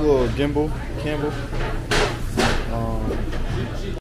little gimbal, Campbell.